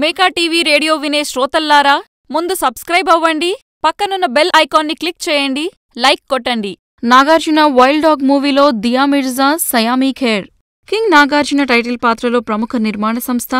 Meka TV radio వినే శ్రోతల్లారా ముందు సబ్స్క్రైబ్ అవ్వండి పక్కనున్న బెల్ ఐకాన్ని క్లిక్ చేయండి లైక్ కొట్టండి. నాగార్జున వైల్డ్ డాగ్ మూవీలో దియా మిర్జా సయామీ ఖేర్. కింగ్ నాగార్జున టైటిల్ పాత్రలో ప్రముఖ నిర్మాణ సంస్థ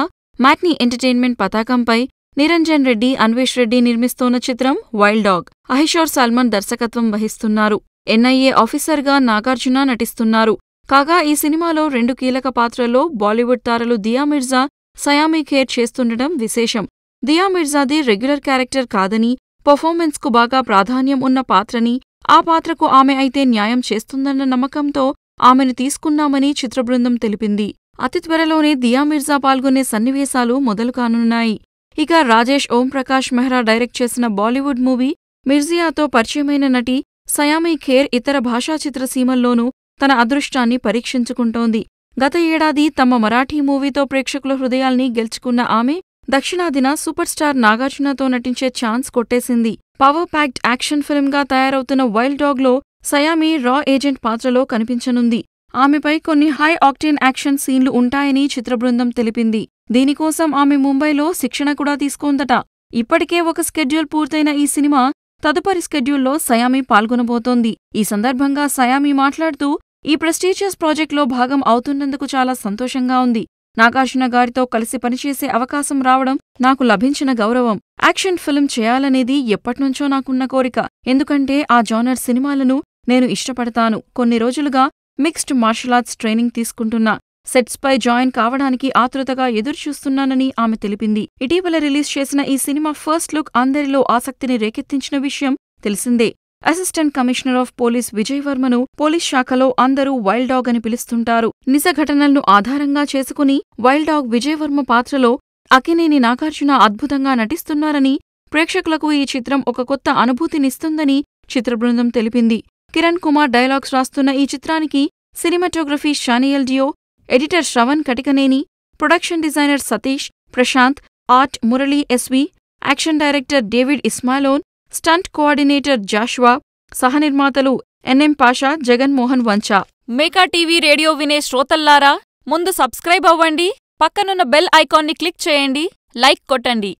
మ్యాట్నీ ఎంటర్టైన్మెంట్ పతాకంపై నిరంజన్ రెడ్డి అన్వేష్ రెడ్డి నిర్మిస్తోన్న చిత్రం వైల్డ్ డాగ్. అహిషోర్ సల్మాన్ దర్శకత్వం వహిస్తున్నారు. ఎన్ఐఏ ఆఫీసర్గా నాగార్జున నటిస్తున్నారు. కాగా ఈ సినిమాలో రెండు కీలక పాత్రల్లో బాలీవుడ్ తారలు దియా మిర్జా సయామీ ఖేర్ చేస్తుండటం విశేషం. దియా మిర్జాది రెగ్యులర్ క్యారెక్టర్ కాదని పర్ఫార్మెన్స్కు బాగా ప్రాధాన్యం ఉన్న పాత్రని ఆ పాత్రకు ఆమె అయితే న్యాయం చేస్తుందన్న నమ్మకంతో ఆమెను తీసుకున్నామని చిత్రబృందం తెలిపింది. అతి త్వరలోనే దియా మిర్జా పాల్గొనే సన్నివేశాలు మొదలు కానున్నాయి ఇక రాజేష్ ఓంప్రకాష్ మెహ్రా డైరెక్ట్ చేసిన బాలీవుడ్ మూవీ మిర్జియాతో పరిచయమైన నటి సయామీ ఖేర్ ఇతర భాషా చిత్రసీమల్లోనూ తన అదృష్టాన్ని పరీక్షించుకుంటోంది. గత ఏడాది తమ మరాఠీ మూవీతో ప్రేక్షకుల హృదయాల్ని గెలుచుకున్న ఆమె దక్షిణాదిన సూపర్ స్టార్ నాగార్జునతో నటించే ఛాన్స్ కొట్టేసింది. పవర్ ప్యాక్డ్ యాక్షన్ ఫిల్మ్గా తయారవుతున్న వైల్డ్ డాగ్లో సయామీ రా ఏజెంట్ పాత్రలో కనిపించనుంది. ఆమెపై కొన్ని హై ఆక్టేన్ యాక్షన్ సీన్లు ఉంటాయని చిత్రబృందం తెలిపింది. దీనికోసం ఆమె ముంబైలో శిక్షణ కూడా తీసుకుందట. ఇప్పటికే ఒక స్కెడ్యూల్ పూర్తయిన ఈ సినిమా తదుపరి స్కెడ్యూల్లో సయామీ పాల్గొనబోతోంది. ఈ సందర్భంగా సయామీ మాట్లాడుతూ ఈ ప్రెస్టీజియస్ ప్రాజెక్ట్లో భాగం అవుతున్నందుకు చాలా సంతోషంగా ఉంది. నాగార్జున గారితో కలిసి పనిచేసే అవకాశం రావడం నాకు లభించిన గౌరవం. యాక్షన్ ఫిల్మ్ చేయాలనేది ఎప్పట్నుంచో నాకున్న కోరిక. ఎందుకంటే ఆ జానర్ సినిమాలను నేను ఇష్టపడతాను. కొన్ని రోజులుగా మిక్స్డ్ మార్షల్ ఆర్ట్స్ ట్రైనింగ్ తీసుకుంటున్నా. సెట్స్పై జాయిన్ కావడానికి ఆతృతగా ఎదురుచూస్తున్నానని ఆమె తెలిపింది. ఇటీవల రిలీజ్ చేసిన ఈ సినిమా ఫస్ట్ లుక్ అందరిలో ఆసక్తిని రేకెత్తించిన విషయం తెలిసిందే. Assistant commissioner of police Vijay వర్మను police శాఖలో అందరూ వైల్డ్ డాగ్ అని పిలుస్తుంటారు. నిజ ఘటనలను ఆధారంగా చేసుకుని వైల్డ్ డాగ్ విజయ్ వర్మ పాత్రలో అకినేని నాగార్జున అద్భుతంగా నటిస్తున్నారని ప్రేక్షకులకు ఈ చిత్రం ఒక కొత్త అనుభూతినిస్తుందని చిత్రబృందం తెలిపింది. కిరణ్ కుమార్ డైలాగ్స్ రాస్తున్న ఈ చిత్రానికి cinematography Shaniel Deo editor Shravan Katikaneni production designer Satish Prashanth art Murali SV action director David Ismalone stunt coordinator Joshua సహనిర్మాతలు NM Pasha Jaganmohan Vancha. Meka TV radio వినే శ్రోతల్లారా ముందు సబ్స్క్రైబ్ అవ్వండి పక్కనున్న బెల్ ఐకాన్ని క్లిక్ చేయండి లైక్ కొట్టండి.